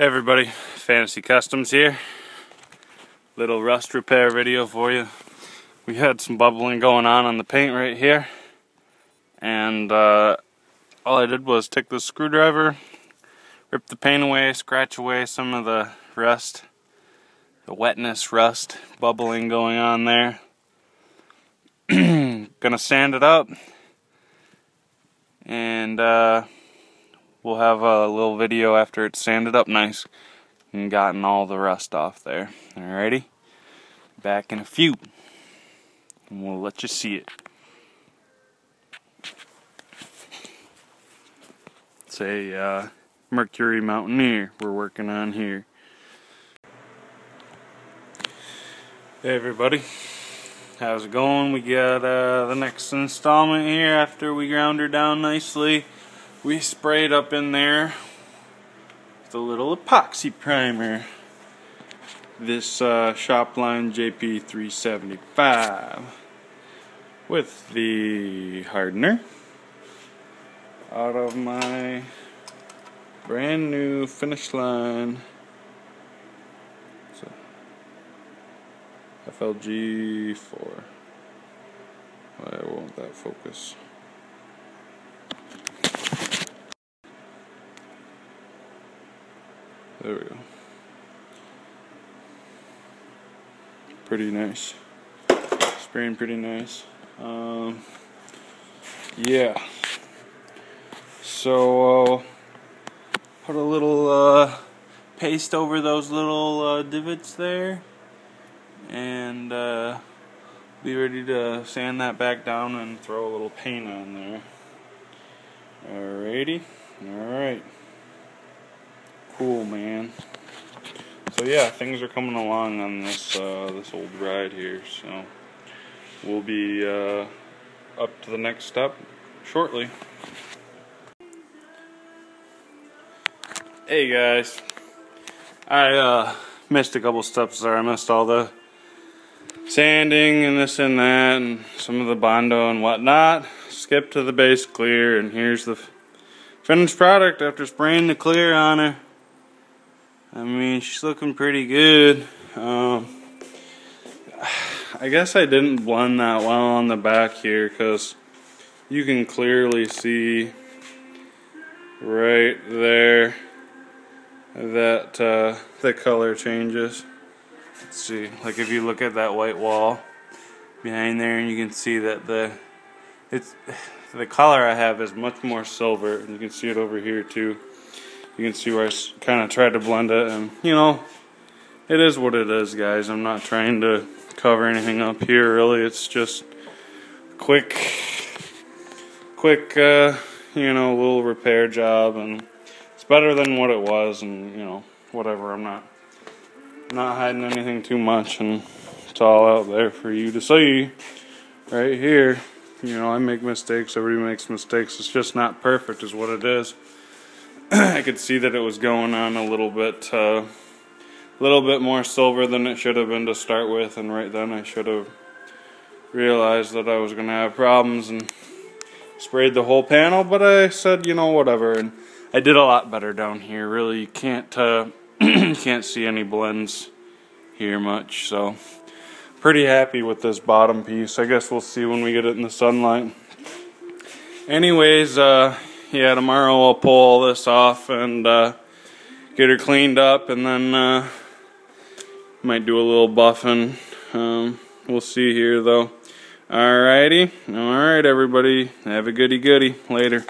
Hey everybody, Fantasy Customs here. Little rust repair video for you. We had some bubbling going on on the paint right here. And uh, all I did was take the screwdriver, rip the paint away, scratch away some of the rust, the wetness rust bubbling going on there. Gonna sand it up. And uh, we'll have a little video after it's sanded up nice and gotten all the rust off there. Alrighty? Back in a few. And we'll let you see it. It's a uh, Mercury Mountaineer we're working on here. Hey everybody. How's it going? We got uh, the next installment here after we ground her down nicely we sprayed up in there with a little epoxy primer. This uh, Shopline JP375 with the hardener out of my brand new finish line. So FLG4 why won't that focus There we go. Pretty nice. Spraying pretty nice. Um, yeah. So, uh, put a little uh, paste over those little uh, divots there. And uh, be ready to sand that back down and throw a little paint on there. Alrighty. Alright cool, man. So yeah, things are coming along on this uh, this old ride here. So we'll be uh, up to the next step shortly. Hey guys, I uh, missed a couple steps there. I missed all the sanding and this and that, and some of the bondo and whatnot. Skip to the base clear, and here's the finished product after spraying the clear on her. I mean, she's looking pretty good. Um, I guess I didn't blend that well on the back here because you can clearly see right there that uh, the color changes. Let's see, like if you look at that white wall behind there, and you can see that the it's the color I have is much more silver, and you can see it over here too you can see where I kind of tried to blend it and you know it is what it is guys. I'm not trying to cover anything up here really. It's just quick quick uh, you know little repair job and it's better than what it was and you know whatever. I'm not not hiding anything too much and it's all out there for you to see right here. You know I make mistakes. Everybody makes mistakes. It's just not perfect is what it is I could see that it was going on a little bit, a uh, little bit more silver than it should have been to start with, and right then I should have realized that I was going to have problems and sprayed the whole panel, but I said, you know, whatever, and I did a lot better down here. Really, you can't, uh, can't see any blends here much, so pretty happy with this bottom piece. I guess we'll see when we get it in the sunlight. Anyways, uh, yeah, tomorrow I'll pull all this off and uh, get her cleaned up, and then uh, might do a little buffing. Um, we'll see here though. Alrighty, alright everybody, have a goody goody. Later.